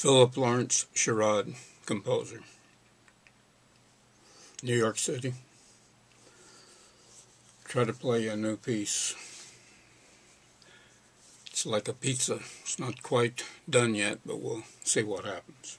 Philip Lawrence Sherrod, composer. New York City. Try to play a new piece. It's like a pizza. It's not quite done yet, but we'll see what happens.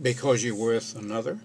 Because you're with another?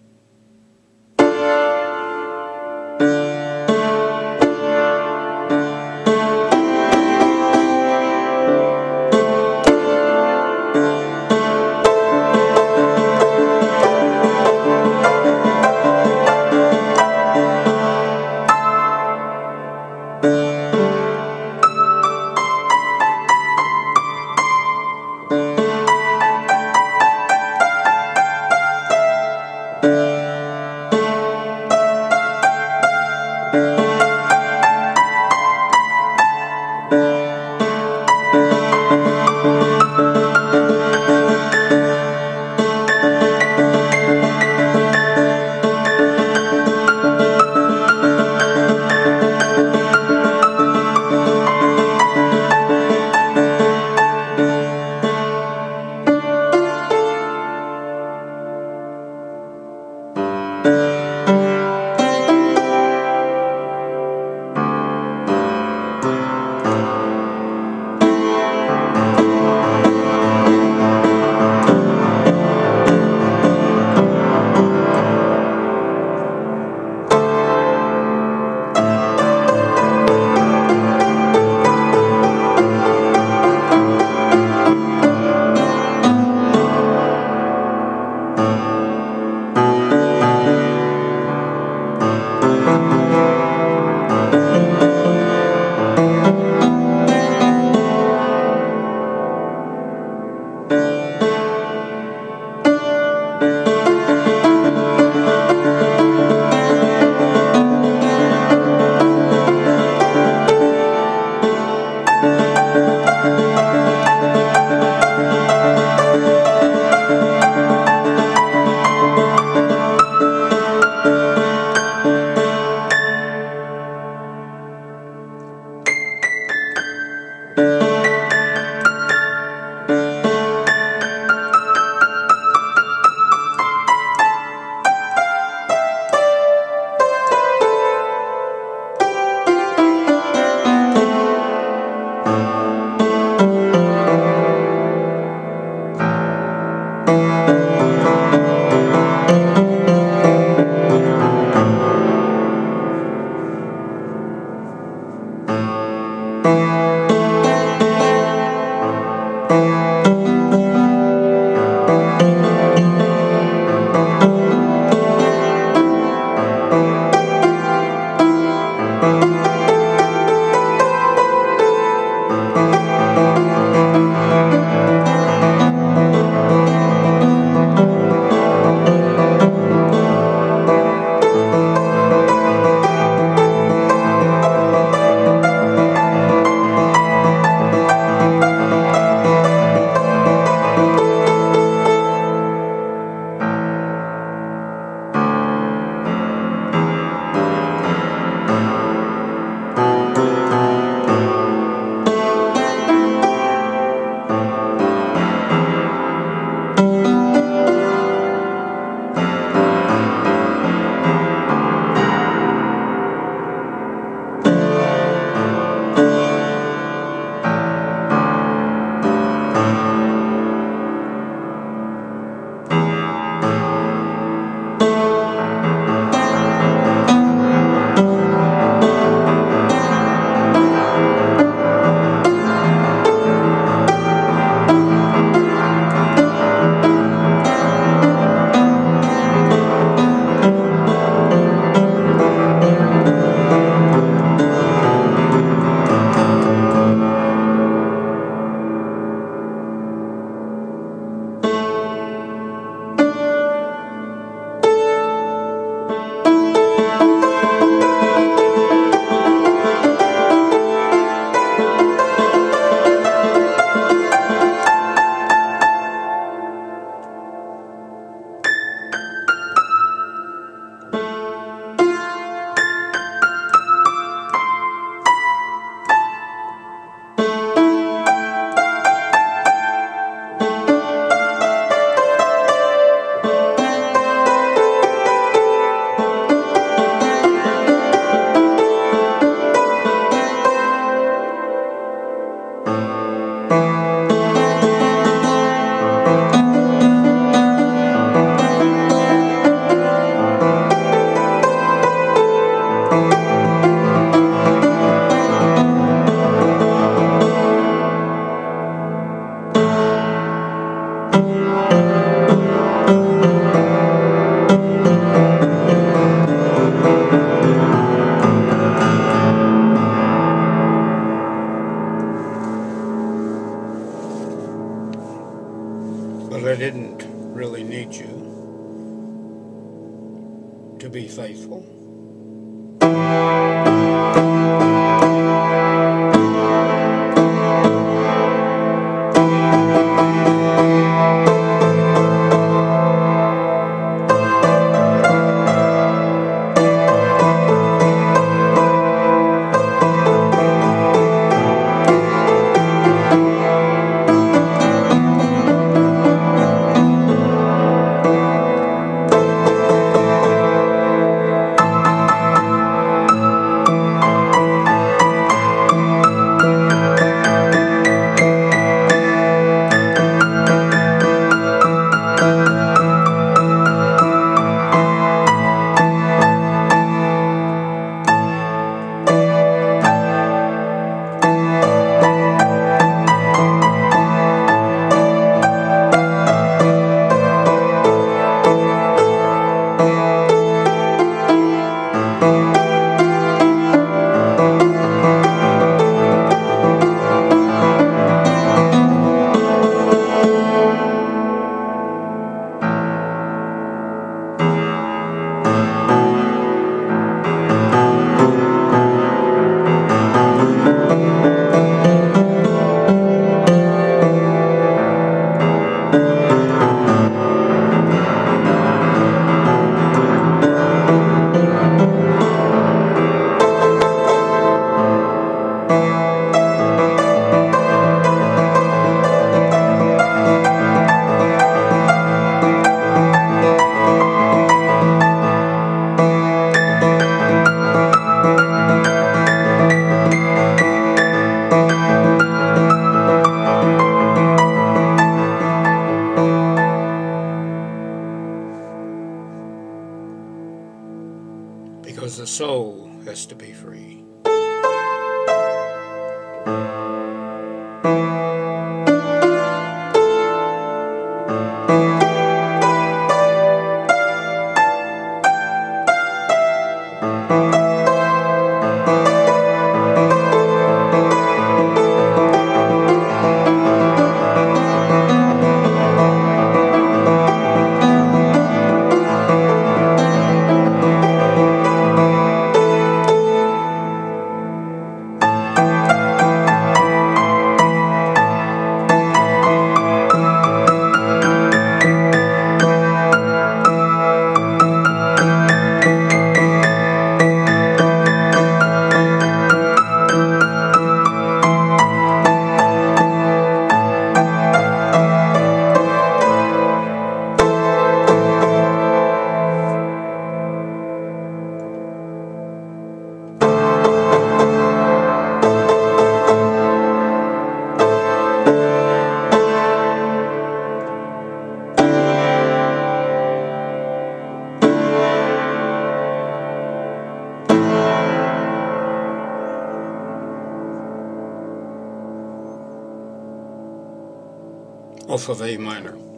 Off of A minor.